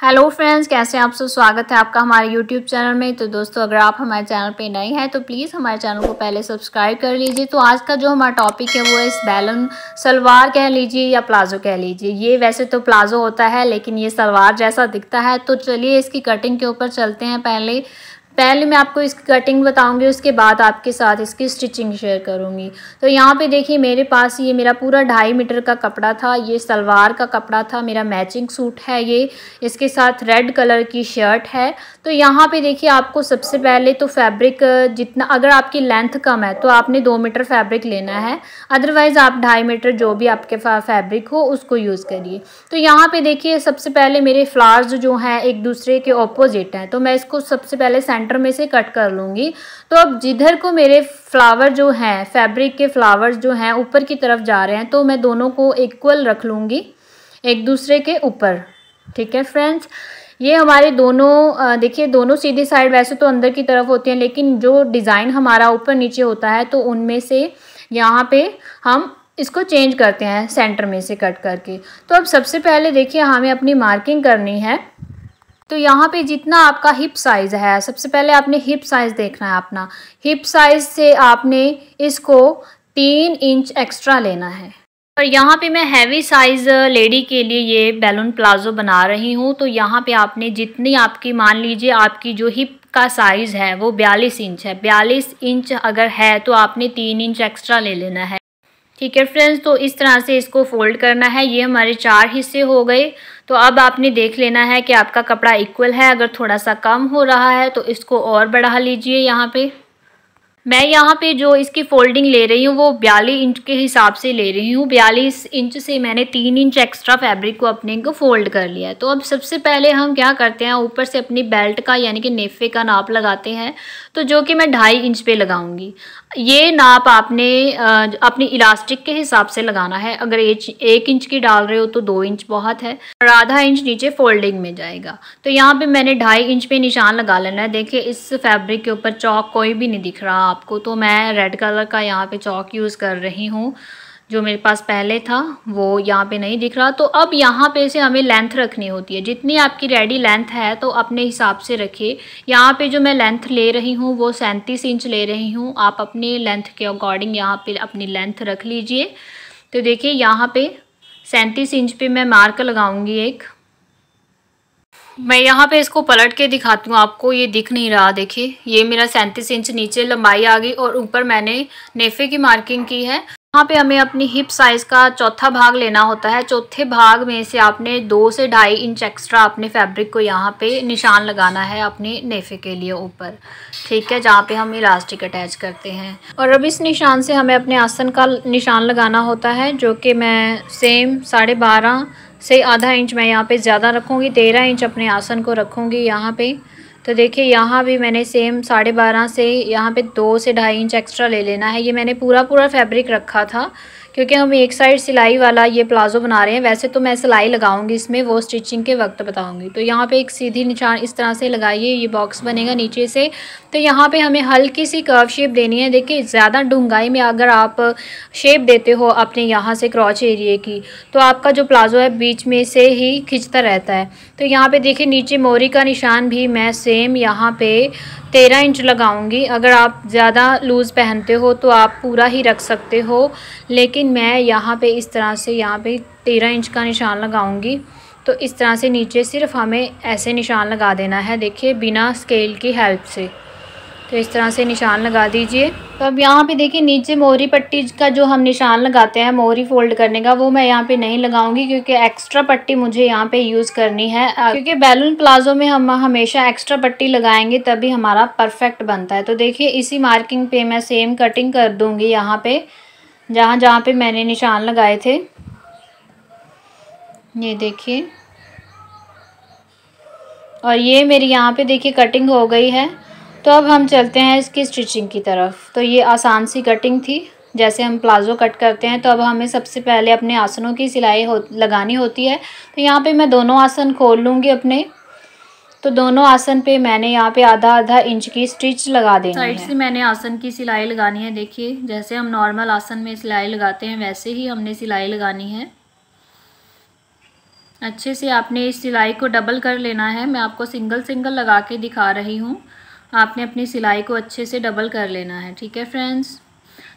Hello friends, कैसे हैं आप सब? स्वागत है आपका हमारे यूट्यूब चैनल में। तो दोस्तों, अगर आप हमारे चैनल पे नए हैं तो प्लीज़ हमारे चैनल को पहले सब्सक्राइब कर लीजिए। तो आज का जो हमारा टॉपिक है, वो इस बैलन सलवार कह लीजिए या प्लाजो कह लीजिए। ये वैसे तो प्लाजो होता है, लेकिन ये सलवार जैसा दिखता है। तो चलिए इसकी कटिंग के ऊपर चलते हैं पहले। पहले मैं आपको इसकी कटिंग बताऊँगी, उसके बाद आपके साथ इसकी स्टिचिंग शेयर करूँगी। तो यहाँ पे देखिए, मेरे पास ये मेरा पूरा ढाई मीटर का कपड़ा था, ये सलवार का कपड़ा था, मेरा मैचिंग सूट है ये, इसके साथ रेड कलर की शर्ट है। तो यहाँ पे देखिए, आपको सबसे पहले तो फैब्रिक जितना, अगर आपकी लेंथ कम है तो आपने दो मीटर फैब्रिक लेना है। अदरवाइज़ आप ढाई मीटर जो भी आपके फैब्रिक हो, उसको यूज़ करिए। तो यहाँ पे देखिए, सबसे पहले मेरे फ्लावर्स जो हैं, एक दूसरे के ऑपोजिट हैं। तो मैं इसको सबसे पहले सेंटर में से कट कर लूँगी। तो अब जिधर को मेरे फ्लावर जो हैं फैब्रिक के फ्लावर्स जो हैं, ऊपर की तरफ़ जा रहे हैं तो मैं दोनों को इक्वल रख लूँगी, एक दूसरे के ऊपर। ठीक है फ्रेंड्स ये हमारे दोनों देखिए दोनों सीधी साइड वैसे तो अंदर की तरफ़ होती हैं, लेकिन जो डिज़ाइन हमारा ऊपर नीचे होता है तो उनमें से यहाँ पे हम इसको चेंज करते हैं सेंटर में से कट करके। तो अब सबसे पहले देखिए हमें अपनी मार्किंग करनी है। तो यहाँ पे जितना आपका हिप साइज़ है, सबसे पहले आपने हिप साइज़ देखना है अपना। हिप साइज़ से आपने इसको तीन इंच एक्स्ट्रा लेना है। और यहाँ पे मैं हैवी साइज़ लेडी के लिए ये बैलून प्लाजो बना रही हूँ। तो यहाँ पे आपने जितनी आपकी, मान लीजिए आपकी जो हिप का साइज़ है, वो बयालीस इंच है। बयालीस इंच अगर है तो आपने तीन इंच एक्स्ट्रा ले लेना है। ठीक है फ्रेंड्स तो इस तरह से इसको फोल्ड करना है। ये हमारे चार हिस्से हो गए। तो अब आपने देख लेना है कि आपका कपड़ा इक्वल है, अगर थोड़ा सा कम हो रहा है तो इसको और बढ़ा लीजिए यहाँ पे। मैं यहाँ पे जो इसकी फोल्डिंग ले रही हूँ, वो बयालीस इंच के हिसाब से ले रही हूँ। बयालीस इंच से मैंने तीन इंच एक्स्ट्रा फैब्रिक को अपने को फोल्ड कर लिया है। तो अब सबसे पहले हम क्या करते हैं, ऊपर से अपनी बेल्ट का, यानी कि नेफे का नाप लगाते हैं। तो जो कि मैं ढाई इंच पे लगाऊँगी। ये नाप आपने अपनी इलास्टिक के हिसाब से लगाना है। अगर एक इंच की डाल रहे हो तो दो इंच बहुत है और आधा इंच नीचे फोल्डिंग में जाएगा। तो यहाँ पे मैंने ढाई इंच पे निशान लगा लेना है। देखिए, इस फैब्रिक के ऊपर चौक कोई भी नहीं दिख रहा आपको तो मैं रेड कलर का यहाँ पे चौक यूज़ कर रही हूँ, जो मेरे पास पहले था, वो यहाँ पे नहीं दिख रहा। तो अब यहाँ पे से हमें लेंथ रखनी होती है। जितनी आपकी रेडी लेंथ है तो अपने हिसाब से रखिए। यहाँ पे जो मैं लेंथ ले रही हूँ, वो सैंतीस इंच ले रही हूँ। आप अपने लेंथ के अकॉर्डिंग यहाँ पे अपनी लेंथ रख लीजिए। तो देखिए, यहाँ पे सैंतीस इंच पे मैं मार्क लगाऊँगी एक। मैं यहाँ पे इसको पलट के दिखाती हूँ। आपको ये दिख नहीं रहा, देखिए। ये मेरा सैंतीस इंच नीचे लंबाई आ गई और ऊपर मैंने नेफे की मार्किंग की है। यहाँ पे हमें अपनी हिप साइज़ का चौथा भाग लेना होता है। चौथे भाग में से आपने दो से ढाई इंच एक्स्ट्रा अपने फैब्रिक को यहाँ पे निशान लगाना है अपने नेफे के लिए ऊपर। ठीक है, जहाँ पे हम इलास्टिक अटैच करते हैं। और अब इस निशान से हमें अपने आसन का निशान लगाना होता है, जो कि मैं सेम साढ़े बारह से आधा इंच मैं यहाँ पे ज़्यादा रखूँगी, तेरह इंच अपने आसन को रखूँगी यहाँ पे। तो देखिए, यहाँ भी मैंने सेम साढ़े बारह से यहाँ पे दो से ढाई इंच एक्स्ट्रा ले लेना है। ये मैंने पूरा पूरा फैब्रिक रखा था। क्योंकि हम एक साइड सिलाई वाला ये प्लाजो बना रहे हैं, वैसे तो मैं सिलाई लगाऊँगी इसमें, वो स्टिचिंग के वक्त बताऊँगी। तो यहाँ पे एक सीधी निशान इस तरह से लगाइए, ये बॉक्स बनेगा नीचे से। तो यहाँ पे हमें हल्की सी कर्व शेप देनी है। देखिए, ज़्यादा डूंगाई में अगर आप शेप देते हो अपने यहाँ से क्रॉच एरिए की तो आपका जो प्लाजो है बीच में से ही खिंचता रहता है। तो यहाँ पर देखिए, नीचे मोरी का निशान भी मैं सेम यहाँ पे तेरह इंच लगाऊँगी। अगर आप ज़्यादा लूज़ पहनते हो तो आप पूरा ही रख सकते हो। लेकिन मैं यहाँ पे इस तरह से यहाँ पे तेरह इंच का निशान लगाऊँगी। तो इस तरह से नीचे सिर्फ़ हमें ऐसे निशान लगा देना है, देखिए, बिना स्केल की हेल्प से। तो इस तरह से निशान लगा दीजिए। तो अब यहाँ पे देखिए नीचे मोहरी पट्टी का जो हम निशान लगाते हैं, मोहरी फोल्ड करने का, वो मैं यहाँ पे नहीं लगाऊँगी क्योंकि एक्स्ट्रा पट्टी मुझे यहाँ पे यूज़ करनी है। क्योंकि बैलून प्लाजो में हम हमेशा एक्स्ट्रा पट्टी लगाएँगे तभी हमारा परफेक्ट बनता है। तो देखिए इसी मार्किंग पे मैं सेम कटिंग कर दूँगी यहाँ पे, जहाँ जहाँ पे मैंने निशान लगाए थे। ये देखिए। और ये मेरी यहाँ पे देखिए कटिंग हो गई है। तो अब हम चलते हैं इसकी स्टिचिंग की तरफ़। तो ये आसान सी कटिंग थी। जैसे हम प्लाज़ो कट करते हैं तो अब हमें सबसे पहले अपने आसनों की सिलाई हो लगानी होती है। तो यहाँ पे मैं दोनों आसन खोल लूँगी अपने। तो दोनों आसन पे मैंने यहाँ पे आधा आधा इंच की स्टिच लगा देनी साइड से मैंने आसन की सिलाई लगानी है देखिए। जैसे हम नॉर्मल आसन में सिलाई लगाते हैं वैसे ही हमने सिलाई लगानी है। अच्छे से आपने इस सिलाई को डबल कर लेना है। मैं आपको सिंगल सिंगल लगा के दिखा रही हूँ। आपने अपनी सिलाई को अच्छे से डबल कर लेना है, ठीक है फ्रेंड्स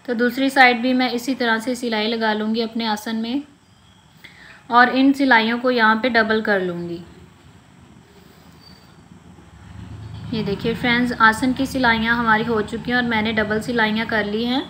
तो दूसरी साइड भी मैं इसी तरह से सिलाई लगा लूँगी अपने आसन में और इन सिलाइयों को यहाँ पे डबल कर लूँगी। ये देखिए फ्रेंड्स आसन की सिलाइयाँ हमारी हो चुकी हैं और मैंने डबल सिलाइयाँ कर ली हैं।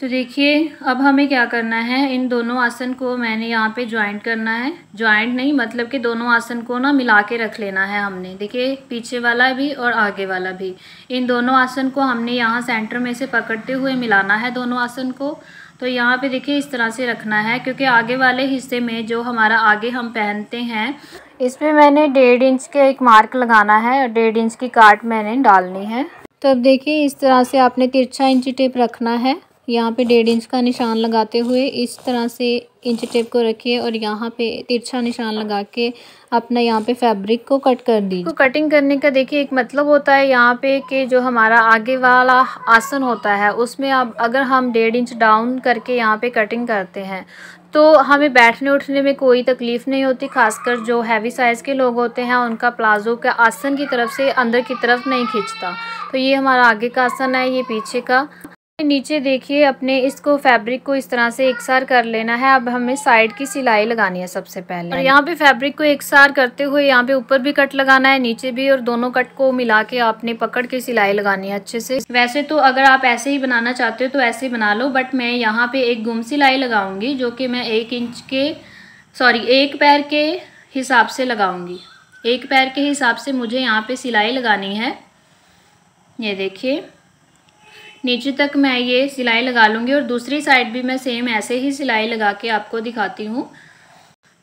तो देखिए, अब हमें क्या करना है? इन दोनों आसन को मैंने यहाँ पे ज्वाइंट करना है। ज्वाइंट नहीं मतलब कि दोनों आसन को ना मिला के रख लेना है हमने। देखिए, पीछे वाला भी और आगे वाला भी। इन दोनों आसन को हमने यहाँ सेंटर में से पकड़ते हुए मिलाना है दोनों आसन को। तो यहाँ पे देखिए, इस तरह से रखना है, क्योंकि आगे वाले हिस्से में जो हमारा आगे हम पहनते हैं, इस पर मैंने डेढ़ इंच के एक मार्क लगाना है और डेढ़ इंच की काट मैंने डालनी है। तो अब देखिए, इस तरह से आपने तिरछा इंची टेप रखना है। यहाँ पे डेढ़ इंच का निशान लगाते हुए इस तरह से इंच टेप को रखिए और यहाँ पे तिरछा निशान लगा के अपना यहाँ पे फैब्रिक को कट कर दीजिए। तो कटिंग करने का देखिए एक मतलब होता है यहाँ पे कि जो हमारा आगे वाला आसन होता है, उसमें अब अगर हम डेढ़ इंच डाउन करके यहाँ पे कटिंग करते हैं तो हमें बैठने उठने में कोई तकलीफ़ नहीं होती, खासकर जो हैवी साइज़ के लोग होते हैं, उनका प्लाज़ो का आसन की तरफ़ से अंदर की तरफ़ नहीं खींचता। तो ये हमारा आगे का आसन है, ये पीछे का। नीचे देखिए, अपने इसको फैब्रिक को इस तरह से एक सार कर लेना है। अब हमें साइड की सिलाई लगानी है सबसे पहले। और यहाँ पे फैब्रिक को एक सार करते हुए यहाँ पे ऊपर भी कट लगाना है, नीचे भी और दोनों कट को मिला के आपने पकड़ के सिलाई लगानी है अच्छे से। वैसे तो अगर आप ऐसे ही बनाना चाहते हो तो ऐसे ही बना लो बट मैं यहाँ पे एक गुम सिलाई लगाऊँगी जो कि मैं एक इंच के सॉरी एक पैर के हिसाब से लगाऊँगी। एक पैर के हिसाब से मुझे यहाँ पे सिलाई लगानी है। ये देखिए। नीचे तक मैं ये सिलाई लगा लूँगी और दूसरी साइड भी मैं सेम ऐसे ही सिलाई लगा के आपको दिखाती हूँ।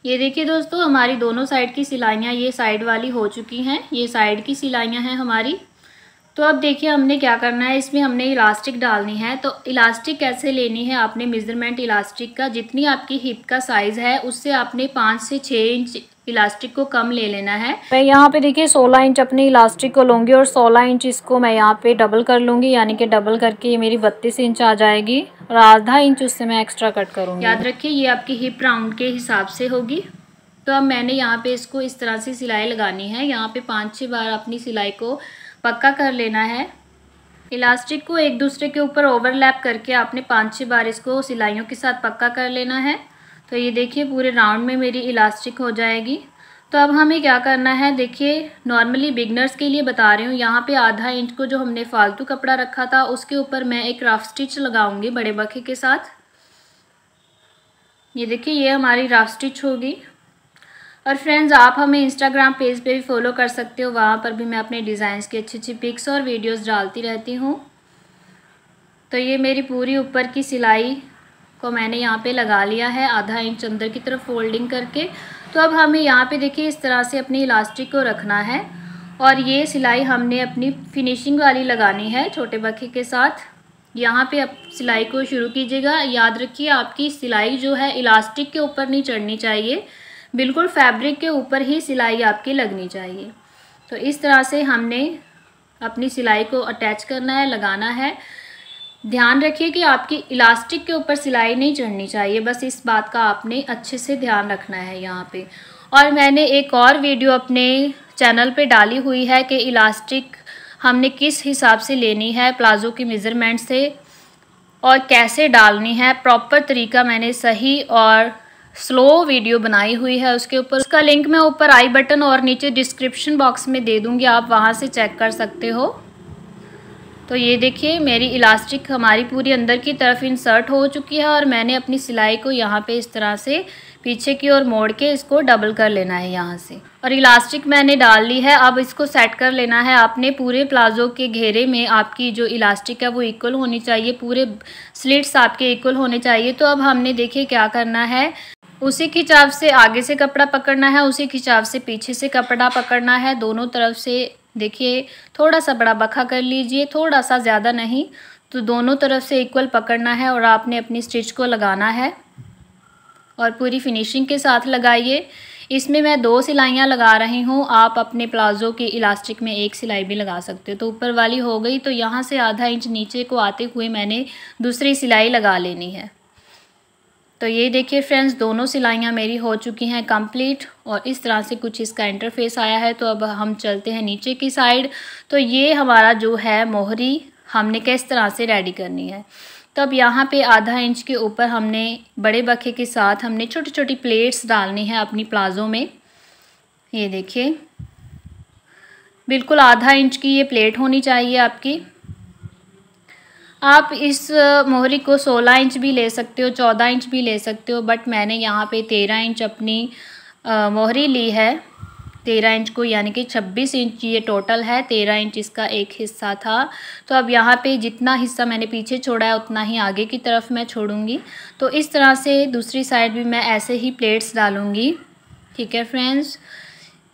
ये देखिए दोस्तों, हमारी दोनों साइड की सिलाइयाँ ये साइड वाली हो चुकी हैं। ये साइड की सिलाइयाँ हैं हमारी। तो अब देखिए हमने क्या करना है इसमें हमने इलास्टिक डालनी है। तो इलास्टिक कैसे लेनी है आपने मेज़रमेंट इलास्टिक का जितनी आपकी हिप का साइज़ है उससे आपने पाँच से छः इंच इलास्टिक को कम ले लेना है। मैं यहाँ पे देखिए 16 इंच अपनी इलास्टिक को लूँगी और 16 इंच इसको मैं यहाँ पे डबल कर लूँगी यानी कि डबल करके ये मेरी बत्तीस इंच आ जाएगी और आधा इंच उससे मैं एक्स्ट्रा कट करूँगी। याद रखिए ये आपकी हिप राउंड के हिसाब से होगी। तो अब मैंने यहाँ पे इसको इस तरह से सिलाई लगानी है। यहाँ पे पाँच छः बार अपनी सिलाई को पक्का कर लेना है। इलास्टिक को एक दूसरे के ऊपर ओवरलैप करके आपने पाँच छः बार इसको सिलाइयों के साथ पक्का कर लेना है। तो ये देखिए, पूरे राउंड में मेरी इलास्टिक हो जाएगी। तो अब हमें क्या करना है? देखिए नॉर्मली बिगनर्स के लिए बता रही हूँ, यहाँ पे आधा इंच को जो हमने फालतू कपड़ा रखा था, उसके ऊपर मैं एक राफ स्टिच लगाऊँगी बड़े बखे के साथ। ये देखिए, ये हमारी राफ स्टिच होगी। और फ्रेंड्स आप हमें इंस्टाग्राम पेज पे भी फॉलो कर सकते हो। वहाँ पर भी मैं अपने डिज़ाइंस की अच्छी अच्छी पिक्स और वीडियोस डालती रहती हूँ। तो ये मेरी पूरी ऊपर की सिलाई को मैंने यहाँ पे लगा लिया है, आधा इंच अंदर की तरफ़ फोल्डिंग करके। तो अब हमें यहाँ पे देखिए, इस तरह से अपनी इलास्टिक को रखना है। और ये सिलाई हमने अपनी फिनिशिंग वाली लगानी है छोटे बखे के साथ। यहाँ पे आप सिलाई को शुरू कीजिएगा। याद रखिए, आपकी सिलाई जो है इलास्टिक के ऊपर नहीं चढ़नी चाहिए। बिल्कुल फैब्रिक के ऊपर ही सिलाई आपकी लगनी चाहिए। तो इस तरह से हमने अपनी सिलाई को अटैच करना है, लगाना है। ध्यान रखिए कि आपकी इलास्टिक के ऊपर सिलाई नहीं चढ़नी चाहिए, बस इस बात का आपने अच्छे से ध्यान रखना है यहाँ पे। और मैंने एक और वीडियो अपने चैनल पे डाली हुई है कि इलास्टिक हमने किस हिसाब से लेनी है, प्लाज़ो की मेज़रमेंट से, और कैसे डालनी है। प्रॉपर तरीका मैंने सही और स्लो वीडियो बनाई हुई है उसके ऊपर। उसका लिंक मैं ऊपर आई बटन और नीचे डिस्क्रिप्शन बॉक्स में दे दूँगी, आप वहाँ से चेक कर सकते हो। तो ये देखिए, मेरी इलास्टिक हमारी पूरी अंदर की तरफ़ इंसर्ट हो चुकी है और मैंने अपनी सिलाई को यहाँ पे इस तरह से पीछे की ओर मोड़ के इसको डबल कर लेना है यहाँ से। और इलास्टिक मैंने डाल ली है, अब इसको सेट कर लेना है। आपने पूरे प्लाज़ो के घेरे में आपकी जो इलास्टिक है वो इक्वल होनी चाहिए, पूरे स्लिट्स आपके इक्वल होने चाहिए। तो अब हमने देखिए क्या करना है। उसी खिंचाव से आगे से कपड़ा पकड़ना है, उसी खिंचाव से पीछे से कपड़ा पकड़ना है। दोनों तरफ़ से देखिए, थोड़ा सा बड़ा बखा कर लीजिए, थोड़ा सा ज़्यादा नहीं तो दोनों तरफ़ से इक्वल पकड़ना है और आपने अपनी स्टिच को लगाना है। और पूरी फिनिशिंग के साथ लगाइए। इसमें मैं दो सिलाइयाँ लगा रही हूँ, आप अपने प्लाज़ो की इलास्टिक में एक सिलाई भी लगा सकते हो। तो ऊपर वाली हो गई तो यहाँ से आधा इंच नीचे को आते हुए मैंने दूसरी सिलाई लगा लेनी है। तो ये देखिए फ्रेंड्स दोनों सिलाइयाँ मेरी हो चुकी हैं कंप्लीट और इस तरह से कुछ इसका इंटरफेस आया है। तो अब हम चलते हैं नीचे की साइड तो ये हमारा जो है मोहरी, हमने किस तरह से रेडी करनी है? तो अब यहाँ पे आधा इंच के ऊपर हमने बड़े बखे के साथ हमने छोटी छोटी प्लेट्स डालनी है अपनी प्लाज़ो में। ये देखिए, बिल्कुल आधा इंच की ये प्लेट होनी चाहिए आपकी। आप इस मोहरी को 16 इंच भी ले सकते हो 14 इंच भी ले सकते हो बट मैंने यहाँ पे 13 इंच अपनी मोहरी ली है। 13 इंच को यानी कि 26 इंच ये टोटल है 13 इंच इसका एक हिस्सा था। तो अब यहाँ पे जितना हिस्सा मैंने पीछे छोड़ा है, उतना ही आगे की तरफ़ मैं छोड़ूँगी। तो इस तरह से दूसरी साइड भी मैं ऐसे ही प्लेट्स डालूँगी। ठीक है फ्रेंड्स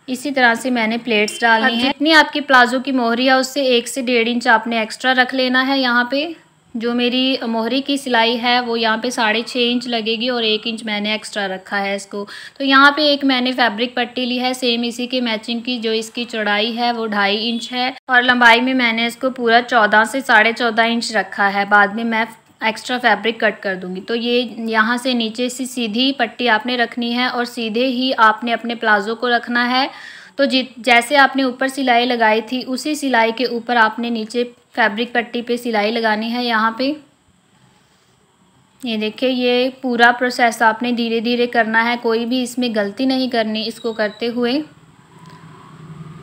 इसी तरह से मैंने प्लेट्स डालनी है जितनी आपकी प्लाजो की मोहरी है उससे एक से डेढ़ इंच आपने एक्स्ट्रा रख लेना है यहाँ पे। जो मेरी मोहरी की सिलाई है वो यहाँ पे साढ़े छः इंच लगेगी और एक इंच मैंने एक्स्ट्रा रखा है इसको। तो यहाँ पे एक मैंने फैब्रिक पट्टी ली है सेम इसी के मैचिंग की जो इसकी चौड़ाई है वो ढाई इंच है। और लंबाई में मैंने इसको पूरा चौदह से साढ़े चौदह इंच रखा है। बाद में मैं एक्स्ट्रा फैब्रिक कट कर दूँगी। तो ये यहाँ से नीचे से सीधी पट्टी आपने रखनी है और सीधे ही आपने अपने प्लाज़ो को रखना है। तो जि, जैसे आपने ऊपर सिलाई लगाई थी, उसी सिलाई के ऊपर आपने नीचे फैब्रिक पट्टी पे सिलाई लगानी है यहाँ पे। ये देखिए, ये पूरा प्रोसेस आपने धीरे धीरे करना है, कोई भी इसमें गलती नहीं करनी इसको करते हुए।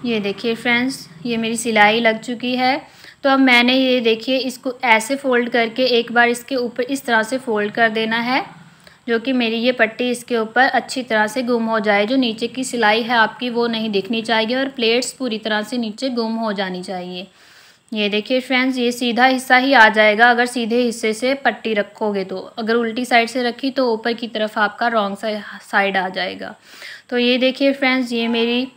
ये देखिए फ्रेंड्स, ये मेरी सिलाई लग चुकी है। तो अब मैंने ये देखिए इसको ऐसे फ़ोल्ड करके एक बार इसके ऊपर इस तरह से फ़ोल्ड कर देना है, जो कि मेरी ये पट्टी इसके ऊपर अच्छी तरह से गुम हो जाए। जो नीचे की सिलाई है आपकी वो नहीं दिखनी चाहिए और प्लेट्स पूरी तरह से नीचे गुम हो जानी चाहिए। ये देखिए फ्रेंड्स, ये सीधा हिस्सा ही आ जाएगा अगर सीधे हिस्से से पट्टी रखोगे तो। अगर उल्टी साइड से रखी तो ऊपर की तरफ़ आपका रॉन्ग साइड आ जाएगा। तो ये देखिए फ्रेंड्स, ये मेरी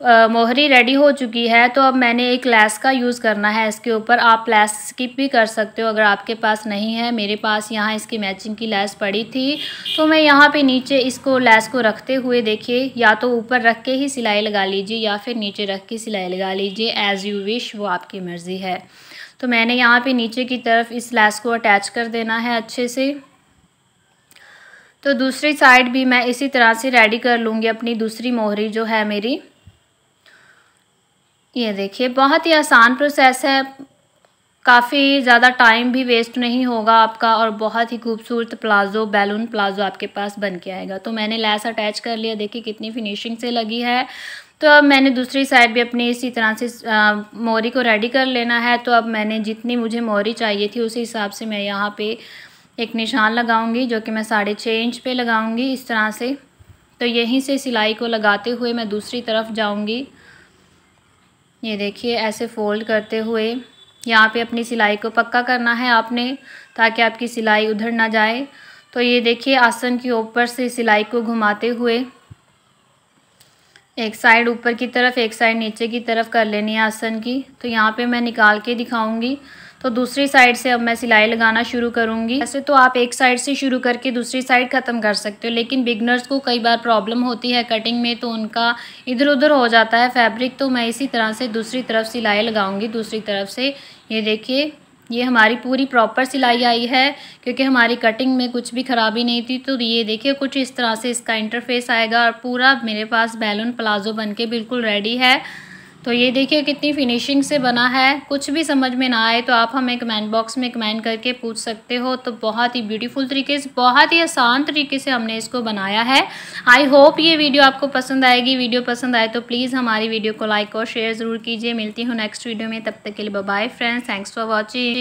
मोहरी रेडी हो चुकी है तो अब मैंने एक लैस का यूज़ करना है इसके ऊपर। आप लैस स्किप भी कर सकते हो, अगर आपके पास नहीं है। मेरे पास यहाँ इसकी मैचिंग की लैस पड़ी थी तो मैं यहाँ पे नीचे इसको लैस को रखते हुए देखिए, या तो ऊपर रख के ही सिलाई लगा लीजिए, या फिर नीचे रख के सिलाई लगा लीजिए एज़ यू विश वो आपकी मर्ज़ी है। तो मैंने यहाँ पर नीचे की तरफ़ इस लैस को अटैच कर देना है अच्छे से। तो दूसरी साइड भी मैं इसी तरह से रेडी कर लूँगी अपनी दूसरी मोहरी जो है मेरी। ये देखिए, बहुत ही आसान प्रोसेस है। काफ़ी ज़्यादा टाइम भी वेस्ट नहीं होगा आपका और बहुत ही खूबसूरत प्लाज़ो बैलून प्लाज़ो आपके पास बन के आएगा। तो मैंने लैस अटैच कर लिया। देखिए, कितनी फिनिशिंग से लगी है। तो अब मैंने दूसरी साइड भी अपनी इसी तरह से मोरी को रेडी कर लेना है। तो अब मैंने जितनी मुझे मोरी चाहिए थी, उसी हिसाब से मैं यहाँ पे एक निशान लगाऊँगी, जो कि मैं साढ़े छः इंच पे लगाऊँगी इस तरह से। तो यहीं से सिलाई को लगाते हुए मैं दूसरी तरफ़ जाऊँगी। ये देखिए, ऐसे फोल्ड करते हुए यहाँ पे अपनी सिलाई को पक्का करना है आपने, ताकि आपकी सिलाई उधर ना जाए। तो ये देखिए, आसन के ऊपर से सिलाई को घुमाते हुए एक साइड ऊपर की तरफ़, एक साइड नीचे की तरफ़ कर लेनी है आसन की। तो यहाँ पे मैं निकाल के दिखाऊँगी। तो दूसरी साइड से अब मैं सिलाई लगाना शुरू करूँगी। ऐसे तो आप एक साइड से शुरू करके दूसरी साइड ख़त्म कर सकते हो, लेकिन बिगनर्स को कई बार प्रॉब्लम होती है कटिंग में तो उनका इधर उधर हो जाता है फैब्रिक तो मैं इसी तरह से दूसरी तरफ़ सिलाई लगाऊँगी, दूसरी तरफ़ से। ये देखिए, ये हमारी पूरी प्रॉपर सिलाई आई है, क्योंकि हमारी कटिंग में कुछ भी ख़राबी नहीं थी तो ये देखिए कुछ इस तरह से इसका इंटरफेस आएगा और पूरा मेरे पास बैलून प्लाजो बन के बिल्कुल रेडी है। तो ये देखिए कितनी फिनिशिंग से बना है। कुछ भी समझ में ना आए तो आप हमें कमेंट बॉक्स में कमेंट करके पूछ सकते हो। तो बहुत ही ब्यूटीफुल तरीके से, बहुत ही आसान तरीके से हमने इसको बनाया है। आई होप ये वीडियो आपको पसंद आएगी। वीडियो पसंद आए तो प्लीज़ हमारी वीडियो को लाइक और शेयर ज़रूर कीजिए। मिलती हूँ नेक्स्ट वीडियो में। तब तक के लिए bye friends thanks for watching